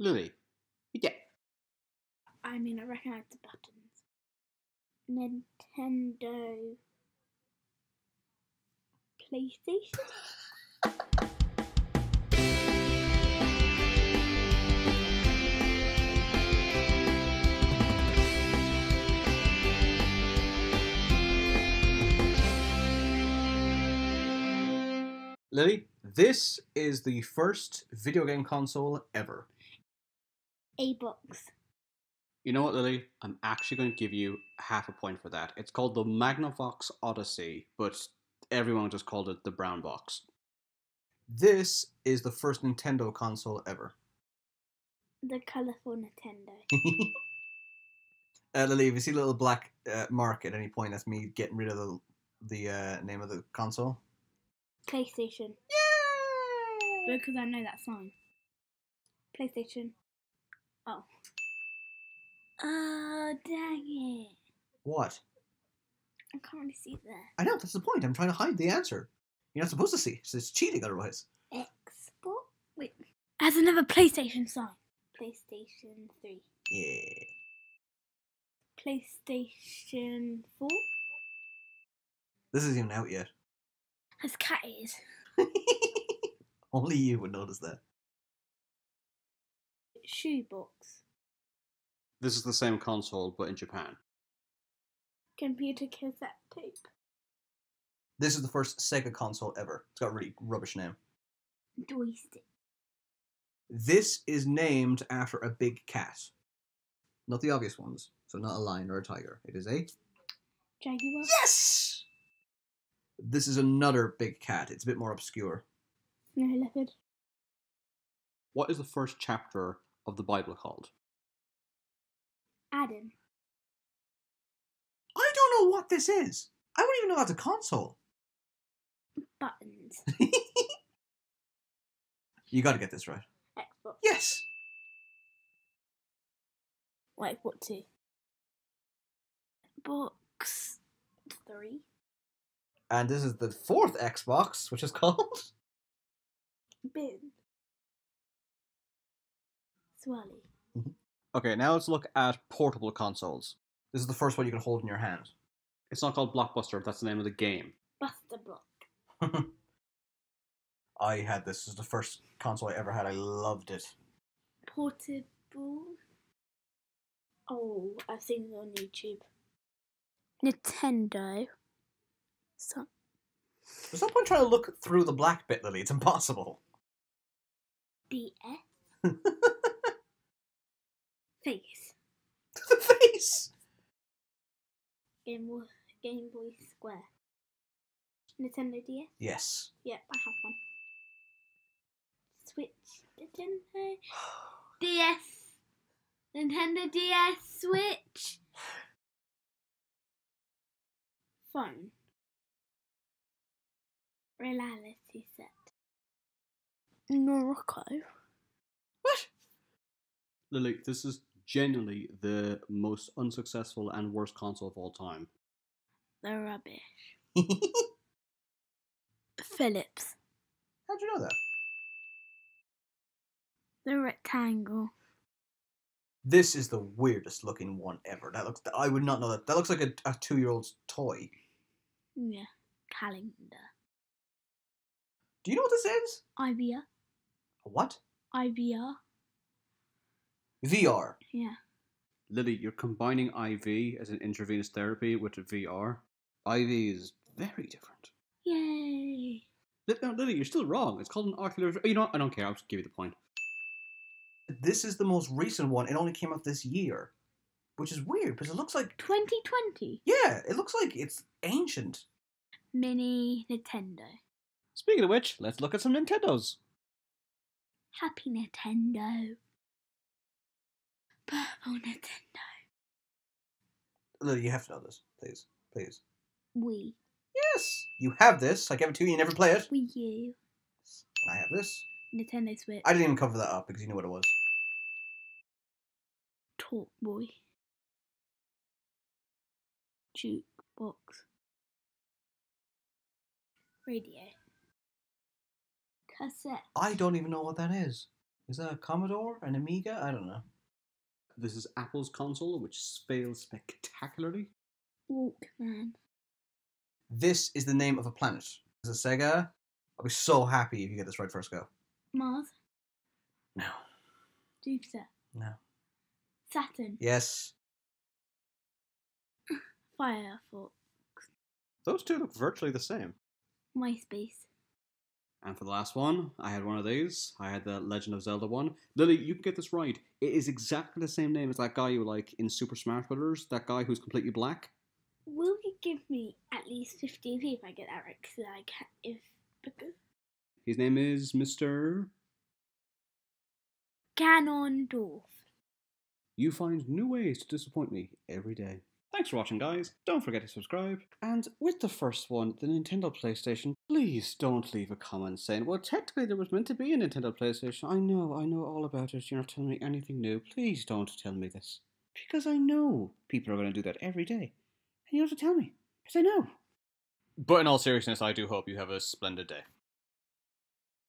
Lily. Yeah. I mean, I recognise the buttons. Nintendo. PlayStation? Lily, this is the first video game console ever. A box. You know what, Lily? I'm actually going to give you half a point for that. It's called the Magnavox Odyssey, but everyone just called it the Brown Box. This is the first Nintendo console ever. The colourful Nintendo. uh, Lily, if you see a little black uh, mark at any point, that's me getting rid of the, the uh, name of the console. PlayStation. Yay! Because I know that sign. PlayStation. Oh. Oh, dang it. What? I can't really see that. I know, that's the point. I'm trying to hide the answer. You're not supposed to see. So it's cheating otherwise. Xbox? Wait. Has another PlayStation sign. PlayStation 3. Yeah. PlayStation 4. This isn't even out yet. Has cat ears. Only you would notice that. Shoebox. This is the same console, but in Japan. Computer cassette tape. This is the first Sega console ever. It's got a really rubbish name. Joystick. This is named after a big cat. Not the obvious ones. So not a lion or a tiger. It is a Jaguar. Yes! This is another big cat. It's a bit more obscure. No leopard. What is the first chapter of the Bible called? Adam. I don't know what this is. I wouldn't even know that's a console. Buttons. you got to get this right. Xbox. Yes. Wait, what two? Box three. And this is the fourth Xbox, which is called. Bin. Swirly. Mm-hmm. Okay, now let's look at portable consoles. This is the first one you can hold in your hand. It's not called Blockbuster, that's the name of the game. Buster Block. I had this. This is the first console I ever had. I loved it. Portable. Oh, I've seen it on YouTube. Nintendo. So, There's no point trying to look through the black bit, Lily. It's impossible. DS. Face. the face! Game Boy, Game Boy Square. Nintendo DS. Yes. Yep, I have one. Switch. Nintendo DS. Nintendo DS Switch. Phone. Reality set. Morocco. What? Lily, this is genuinely the most unsuccessful and worst console of all time. The rubbish. Philips. How'd you know that? The rectangle. This is the weirdest looking one ever. That looks. I would not know that. That looks like a, a two year old's toy. Yeah. Calendar. Do you know what this is? IVR. A what? IVR. VR. Yeah. Lily, you're combining IV as an intravenous therapy with VR. IV is very different. Yay. No, Lily, you're still wrong. It's called an Oculus. You know what? I don't care. I'll just give you the point. This is the most recent one. It only came out this year, which is weird because it looks like 2020. yeah, it looks like it's ancient. Mini Nintendo. Speaking of which, let's look at some Nintendos. Happy Nintendo. Purple Nintendo. Lily, you have to know this, please, please. Wii. Yes, you have this. I gave it to you. You never play it. Wii U. I have this. Nintendo Switch. I didn't even cover that up because you knew what it was. Talk Boy. Jukebox. Radio. Cassette. I don't even know what that is. Is that a Commodore? An Amiga? I don't know. This is Apple's console, which fails spectacularly. Walkman. This is the name of a planet. Is it Sega? I'll be so happy if you get this right first go. Mars. No. Jupiter. No. Saturn. Yes. Firefox. Those two look virtually the same. MySpace. And for the last one, I had one of these. I had the Legend of Zelda one. Lily, you can get this right. It is exactly the same name as that guy you like in Super Smash Brothers. That guy who's completely black. Will you give me at least 15p if I get that right? Because I can't. if because His name is Mr. Ganondorf. You find new ways to disappoint me every day. Thanks for watching, guys. Don't forget to subscribe. And with the first one, the Nintendo PlayStation, please don't leave a comment saying, well, technically there was meant to be a Nintendo PlayStation. I know, I know all about it. You're not telling me anything new. Please don't tell me this. Because I know people are going to do that every day. And you have to tell me. Because I know. But in all seriousness, I do hope you have a splendid day.